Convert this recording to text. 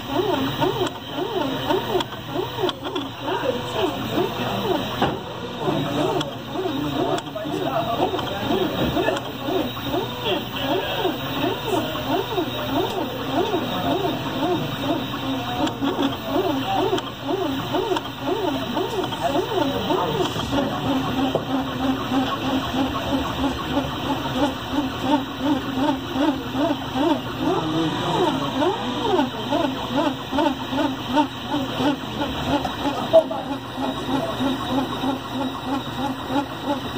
Oh,